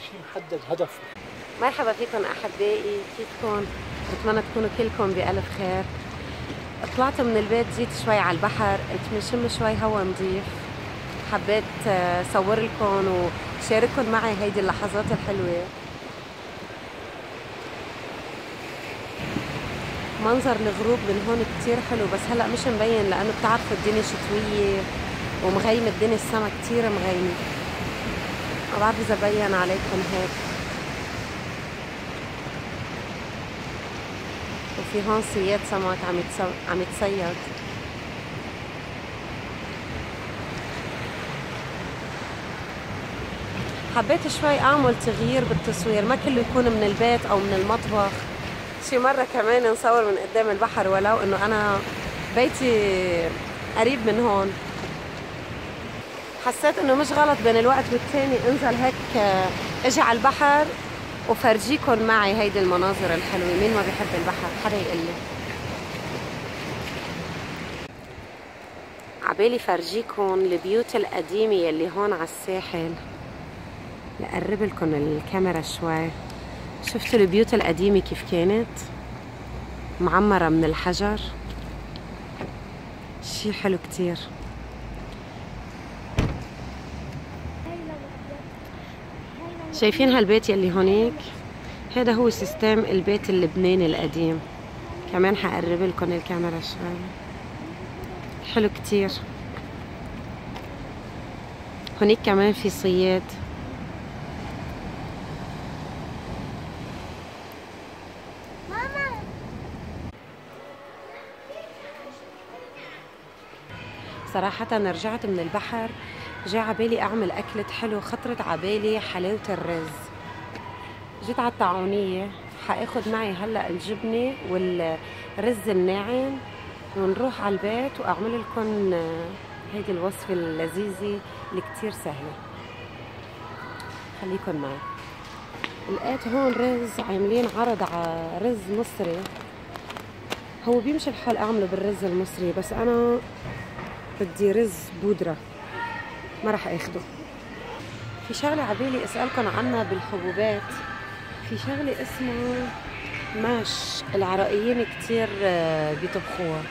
شيء محدد هدف. مرحبا فيكم أحبائي كيفكم؟ بتمنى تكونوا كلكم بألف خير. طلعت من البيت جيت شوي على البحر قلت بنشم شوي هوا نظيف حبيت آه، صور لكم وشارككم معي هيدي اللحظات الحلوة. منظر الغروب من هون كتير حلو بس هلأ مش مبين لأنه بتعرفوا الدنيا شتوية ومغيمة الدنيا السما كتير مغيمة. ما بعرف اذا بين عليكم هيك. وفي هون صياد سمك عم يتسو... عم يتصيد حبيت شوي أعمل تغيير بالتصوير ما كله يكون من البيت أو من المطبخ. شي مرة كمان نصور من قدام البحر ولو إنه أنا بيتي قريب من هون. حسيت إنه مش غلط بين الوقت والتاني انزل هيك آه، إجي على البحر وفرجيكم معي هيدي المناظر الحلوة. مين ما بيحب البحر؟ حدا يقول لي. عبالي فرجيكم البيوت القديمة يلي هون على الساحل. لقرب لكم الكاميرا شوي. شفتوا البيوت القديمة كيف كانت؟ معمرة من الحجر. شي حلو كتير. شايفين هالبيت يلي هونيك؟ هذا هو system البيت اللبناني القديم. كمان حقرب لكم الكاميرا شوي. حلو كتير. هونيك كمان في صياد. صراحة رجعت من البحر جاء عبالي أعمل أكلة حلو خطرت عبالي حلاوة الرز. جيت على الطاعونية حاخد معي هلأ الجبنة والرز الناعم ونروح على البيت وأعمل لكم هيدي الوصفة اللذيذة اللي كتير سهلة. خليكن معي. لقيت هون رز عاملين عرض على رز مصري. هو بيمشي الحال أعمله بالرز المصري بس أنا بدي رز بودرة. ما راح أخده. في شغلة عبالي اسألكم عنها بالحبوبات. في شغلة اسمها ماش العراقيين كتير آه، بيطبخوها.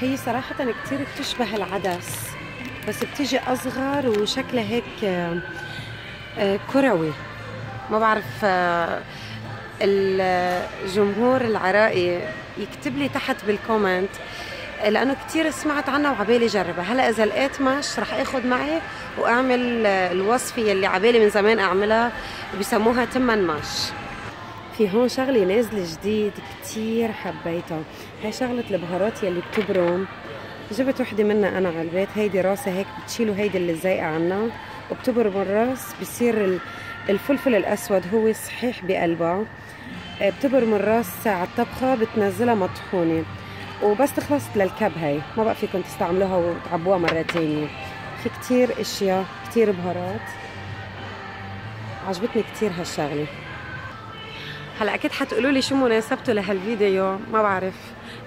هي صراحة كتير بتشبه العدس بس بتيجي أصغر وشكلها هيك آه، آه، كروي. ما بعرف الجمهور العراقي يكتب لي تحت بالكومنت لأنه كثير سمعت عنها وعبالي جربها. هلا إذا لقيت مش رح آخذ معي وأعمل الوصفة يلي عبالي من زمان أعملها بسموها تمن مش في هون شغلة نازلة جديد كثير حبيتها. هاي شغلة البهارات يلي بتبرم. جبت وحدة منها أنا على البيت. هيدي راسها هيك بتشيلوا هيدي اللي زايقه عنها وبتبرم الراس. بصير ال- الفلفل الأسود هو صحيح بقلبها. آه، بتبرم الراس على الطبخة بتنزلها مطحونة. وبس تخلص للكب هاي. ما بقى فيكم تستعملوها وتعبوها مرة تانية في كتير أشياء كتير بهارات. عجبتني كتير هالشغلة. هلأ أكيد حتقولوا لي شو مناسبته لهالفيديو؟ ما بعرف.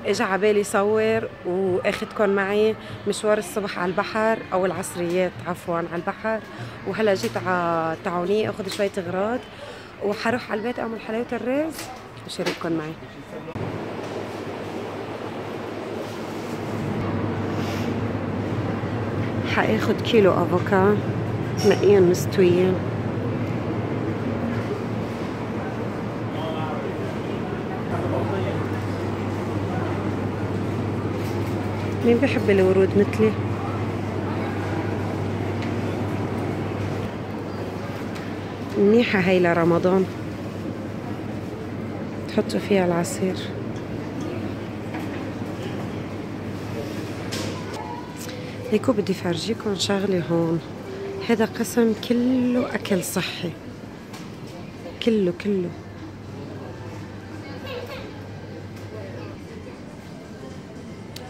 اجى عبالي صور واخدكم معي مشوار الصبح على البحر أو العصريات عفوا على البحر. وهلأ جيت على التعاونية أخذ شوية اغراض وحروح على البيت أعمل حلاوة الرز وشارككم معي. حاخد كيلو أفوكا نقيهم مستويين مين بحب الورود مثلي؟ منيحة هاي لرمضان. تحطوا فيها العصير. هيكو بدي فرجيكم شغلة هون. هذا قسم كله أكل صحي. كله كله.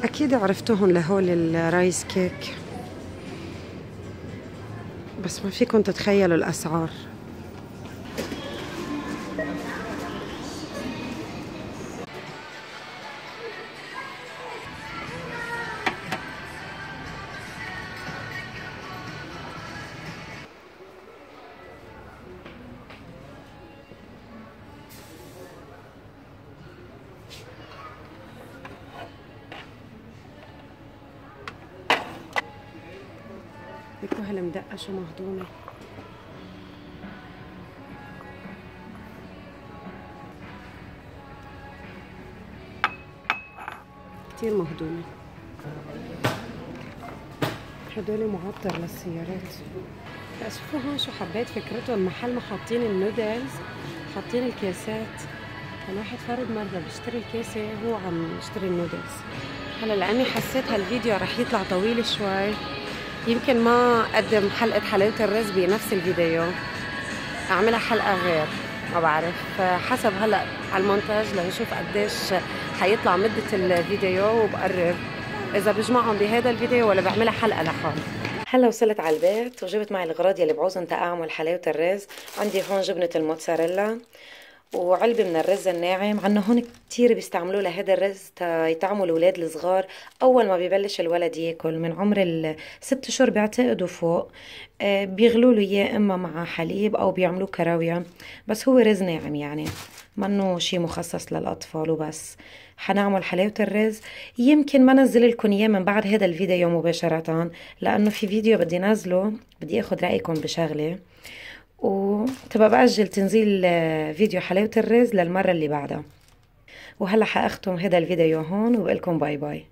أكيد عرفتوهم لهول الرايس كيك. بس ما فيكم تتخيلوا الأسعار. هالمدقة شو مهضومة كتير مهضومة هدول معطر للسيارات. شوفوا هون شو حبيت فكرتهم. محل ما حاطين النودلز حاطين الكاسات كأن واحد فرد مرة بيشتري الكاسة هو عم يشتري النودلز. هلا لأني حسيت هالفيديو رح يطلع طويل شوي. يمكن ما أقدم حلقة حلاوة الرز بنفس الفيديو. أعملها حلقة غير ما بعرف. حسب هلأ على المونتاج لنشوف قديش حيطلع مدة الفيديو وبقرر إذا بجمعهم بهذا الفيديو ولا بعملها حلقة لحال هلا وصلت على البيت وجبت معي الغراض يلي بعوزهم تاعمل حلاوة الرز. عندي هون جبنة الموتزاريلا. وعلبة من الرز الناعم. عنا هون كتير بيستعملوه لهذا الرز يطعموا الأولاد الصغار. أول ما ببلش الولد ياكل من عمر الست أشهر بعتقدوا فوق آه، بيغلوا له إياه إما مع حليب أو بيعملوه كراوية. بس هو رز ناعم يعني منه شي مخصص للأطفال وبس. حنعمل حلاوة الرز. يمكن ما نزل لكم إياه من بعد هذا الفيديو مباشرة لأنه في فيديو بدي نزله بدي أخذ رأيكم بشغلة. وتبقى بأجل تنزيل آه، فيديو حلاوة الرز للمرة اللي بعدها. وهلا حأختم هذا الفيديو هون وبقلكم باي باي.